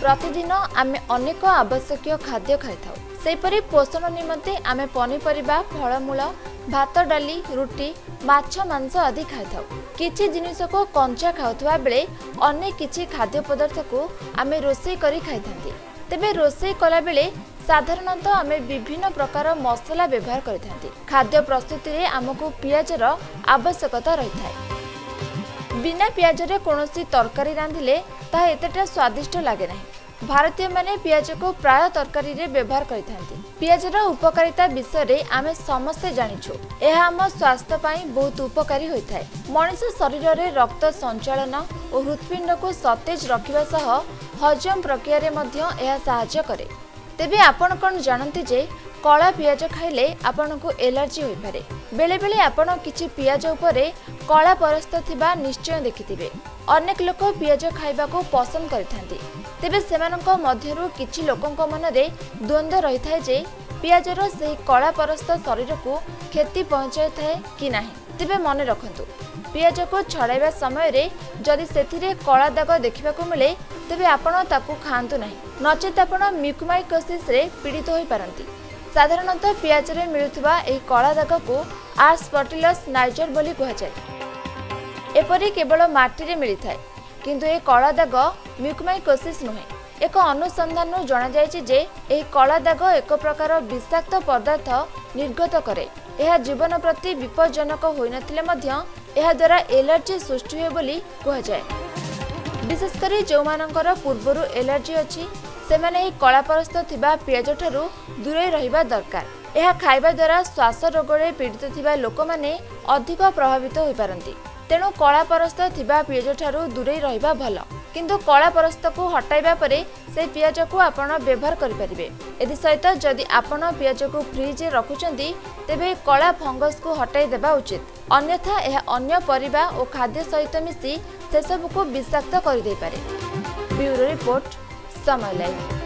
ପ୍ରତିଦିନ ଆମେ ଅନେକ ଆବଶ୍ୟକୀୟ ଖାଦ୍ୟ ଖାଇଥାଉ। ସେହିପରି ପୋଷଣ ନିମନ୍ତେ ଆମେ ପନିପରିବା ଫଳମୂଳ ଭାତ ଡାଲି ରୁଟି ମାଛ ମାଂସ ଆଦି ଖାଇଥାଉ। କିଛି ଜିନିଷକୁ କଞ୍ଚା ଖାଉଥିବା ବେଳେ ଅନେକ କିଛି ଖାଦ୍ୟ ପଦାର୍ଥକୁ ଆମେ ରୋଷେଇ କରି ଖାଇଥାନ୍ତି। ତେବେ ରୋଷେଇ କଲାବେଳେ ସାଧାରଣତଃ ଆମେ ବିଭିନ୍ନ ପ୍ରକାର ମସଲା ବ୍ୟବହାର କରିଥାନ୍ତି। ଖାଦ୍ୟ ପ୍ରସ୍ତୁତିରେ ଆମକୁ ପିଆଜର ଆବଶ୍ୟକତା ରହିଥାଏ। ବିନା ପିଆଜରେ କୌଣସି ତରକାରୀ ରାନ୍ଧିଲେ ତାହା ଏତେଟା ସ୍ୱାଦିଷ୍ଟ ଲାଗେ ନାହିଁ। ଭାରତୀୟମାନେ ପିଆଜକୁ ପ୍ରାୟ ତରକାରୀରେ ବ୍ୟବହାର କରିଥାନ୍ତି। ପିଆଜର ଉପକାରିତା ବିଷୟରେ ଆମେ ସମସ୍ତେ ଜାଣିଛୁ। ଏହା ଆମ ସ୍ୱାସ୍ଥ୍ୟ ପାଇଁ ବହୁତ ଉପକାରୀ ହୋଇଥାଏ। ମଣିଷ ଶରୀରରେ ରକ୍ତ ସଞ୍ଚାଳନ ଓ ହୃତ୍ପିଣ୍ଡକୁ ସତେଜ ରଖିବା ସହ ହଜମ ପ୍ରକ୍ରିୟାରେ ମଧ୍ୟ ଏହା ସାହାଯ୍ୟ କରେ। ତେବେ ଆପଣ କ'ଣ ଜାଣନ୍ତି ଯେ କଳା ପିଆଜ ଖାଇଲେ ଆପଣଙ୍କୁ ଏଲର୍ଜି ହୋଇପାରେ। ବେଳେବେଳେ ଆପଣ କିଛି ପିଆଜ ଉପରେ କଳା ପରସ୍ତ ଥିବା ନିଶ୍ଚୟ ଦେଖିଥିବେ। ଅନେକ ଲୋକ ପିଆଜ ଖାଇବାକୁ ପସନ୍ଦ କରିଥାନ୍ତି। ତେବେ ସେମାନଙ୍କ ମଧ୍ୟରୁ କିଛି ଲୋକଙ୍କ ମନରେ ଦ୍ୱନ୍ଦ୍ୱ ରହିଥାଏ ଯେ ପିଆଜର ସେହି କଳା ପରସ୍ତ ଶରୀରକୁ କ୍ଷତି ପହଞ୍ଚାଇଥାଏ କି ନାହିଁ। ତେବେ ମନେ ରଖନ୍ତୁ ପିଆଜକୁ ଛଡ଼ାଇବା ସମୟରେ ଯଦି ସେଥିରେ କଳା ଦାଗ ଦେଖିବାକୁ ମିଳେ ତେବେ ଆପଣ ତାକୁ ଖାଆନ୍ତୁ ନାହିଁ। ନଚେତ୍ ଆପଣ ମ୍ୟୁକମାଇକୋସିସ୍ରେ ପୀଡ଼ିତ ହୋଇପାରନ୍ତି। ସାଧାରଣତଃ ପିଆଜରେ ମିଳୁଥିବା ଏହି କଳା ଦାଗକୁ ଆସ୍ପଟିଲସ୍ ନାଇଜର ବୋଲି କୁହାଯାଏ। ଏପରି କେବଳ ମାଟିରେ ମିଳିଥାଏ କିନ୍ତୁ ଏ କଳା ଦାଗ ମ୍ୟୁକମାଇକୋସିସ୍ ନୁହେଁ। ଏକ ଅନୁସନ୍ଧାନରୁ ଜଣାଯାଇଛି ଯେ ଏହି କଳା ଦାଗ ଏକ ପ୍ରକାର ବିଷାକ୍ତ ପଦାର୍ଥ ନିର୍ଗତ କରେ। ଏହା ଜୀବନ ପ୍ରତି ବିପଜ୍ଜନକ ହୋଇନଥିଲେ ମଧ୍ୟ ଏହାଦ୍ୱାରା ଏଲର୍ଜି ସୃଷ୍ଟି ହୁଏ ବୋଲି କୁହାଯାଏ। ବିଶେଷ କରି ଯେଉଁମାନଙ୍କର ପୂର୍ବରୁ ଏଲର୍ଜି ଅଛି ସେମାନେ ଏହି କଳାପରସ୍ତ ଥିବା ପିଆଜଠାରୁ ଦୂରେଇ ରହିବା ଦରକାର। ଏହା ଖାଇବା ଦ୍ୱାରା ଶ୍ୱାସ ରୋଗରେ ପୀଡ଼ିତ ଥିବା ଲୋକମାନେ ଅଧିକ ପ୍ରଭାବିତ ହୋଇପାରନ୍ତି। ତେଣୁ କଳାପରସ୍ତ ଥିବା ପିଆଜଠାରୁ ଦୂରେଇ ରହିବା ଭଲ। କିନ୍ତୁ କଳାପରସ୍ତକୁ ହଟାଇବା ପରେ ସେହି ପିଆଜକୁ ଆପଣ ବ୍ୟବହାର କରିପାରିବେ। ଏଥିସହିତ ଯଦି ଆପଣ ପିଆଜକୁ ଫ୍ରିଜ୍ରେ ରଖୁଛନ୍ତି ତେବେ କଳା ଫଙ୍ଗସକୁ ହଟାଇ ଦେବା ଉଚିତ। ଅନ୍ୟଥା ଏହା ଅନ୍ୟ ପରିବା ଓ ଖାଦ୍ୟ ସହିତ ମିଶି ସେସବୁକୁ ବିଷାକ୍ତ କରିଦେଇପାରେ। Bureau report Summer Lake.